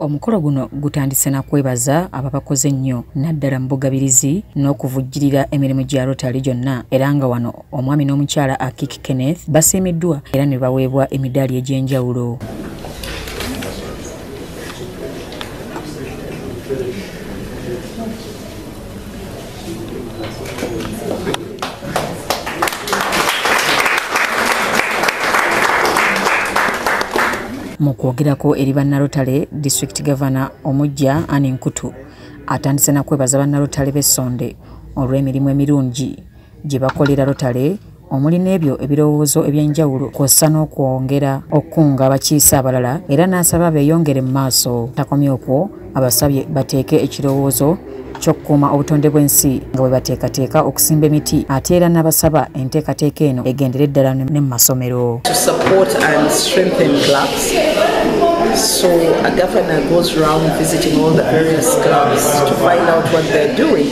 omukolo guno gutandise nakwebaza ababakoze ennyo naddala mu bugabirizi n'okuvujjirira emirimu gya rotary gyonna era nga wano omwami n'omukyala akik kenneth basiimiddwa era ne baweebwa emidaali egy'enjawulo mu kwogerako eri bannarotale district governor omujja ani nkutu atandise nakwebaza bannarotale b'essonde olw'emirimu emirungi gye bakolera rotale omuli n'ebyo ebirowoozo ebyenjawulo kw'ossa n'okwongera okukunga abakiise abalala era n'asaba beeyongere mu maaso. Takomye okwo abasabye bateeke ekirowoozo ky'okukuuma obutonde bw'ensi nga bwe bateekateeka okusimba emiti ate era n'abasaba enteekateeka eno egendere eddala ne mu masomero So a governor goes around visiting all the various clubs to find out what they're doing.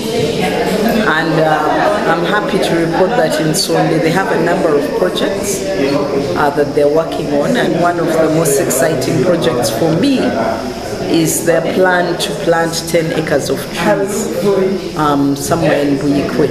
And uh, I'm happy to report that in Sonde they have a number of projects uh, that they're working on. And one of the most exciting projects for me is their plan to plant 10 acres of trees um, somewhere in Buyikwe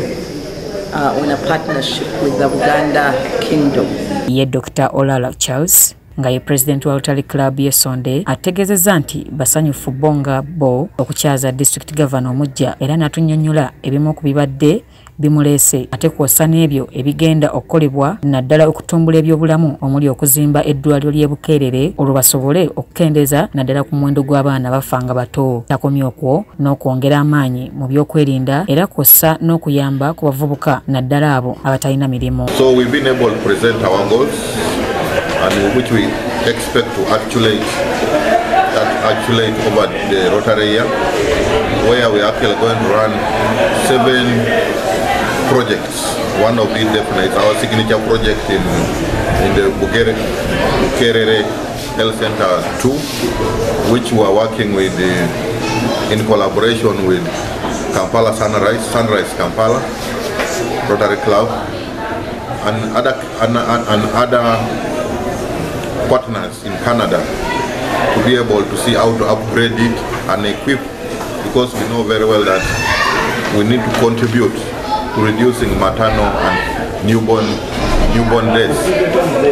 uh, on a partnership with the Uganda Kingdom. Ye Dr. Olala Charles nga ye pulezidenti wa rotary club y'essonde ategeezezza nti basanyufu bo nga bo okukyaza district governor omujja era n'atunnyonnyola ebimu ku bibadde bimuleese ate kwossa n'ebyo ebigenda okukolebwa naddala okutumbula ebyobulamu omuli okuzimba eddwaliro ly'e bukeerere olwo basobole okukendeeza naddala ku muwendo gw'abaana bafa nga bato. Takomye okwo n'okwongera amaanyi mu byokwerinda era kwossa n'okuyamba ku bavubuka naddala abo abatalina mirimu. So we've been able to present our goals and which we expect to actually actually over the Rotary year, where we are actually going to run seven projects. One of these definitely our signature project in in the Bukere, Bukerere Health Center 2, which we are working with the, in collaboration with Kampala Sunrise, Sunrise Kampala, Rotary Club, and other, and, and other partners in Canada to be able to see how to upgrade it and equip because we know very well that we need to contribute to reducing maternal and newborn newborn deaths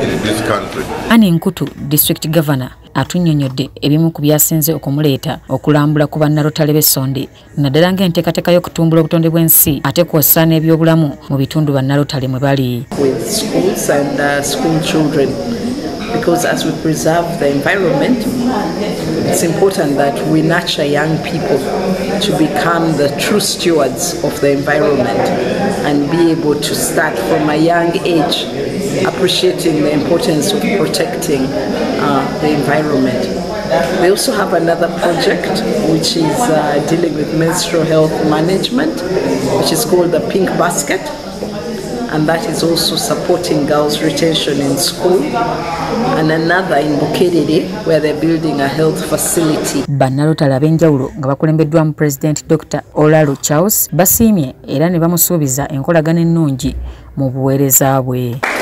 in this country. Ani Nkutu, District Governor, atunnyonnyodde ebimu ku byasinze okumuleeta okulambula ku bannarotale b'essonde naddala ng'enteekateeka y'okutumbula obutonde bw'ensi ate kwossa n'ebyobulamu mu bitundu bannarotale mwe bali. Because as we preserve the environment, it's important that we nurture young people to become the true stewards of the environment and be able to start from a young age appreciating the importance of protecting uh, the environment. They also have another project which is uh, dealing with menstrual health management, which is called the Pink Basket and that is also supporting girls' retention in school, and another in Bukedede where they're building a health facility. Bannalotala ab'enjawulo nga bakulembeddwamu President Dr. Olalo Charles basiimye era ne bamusuubiza enkolagana ennungi mu buweereza bwe.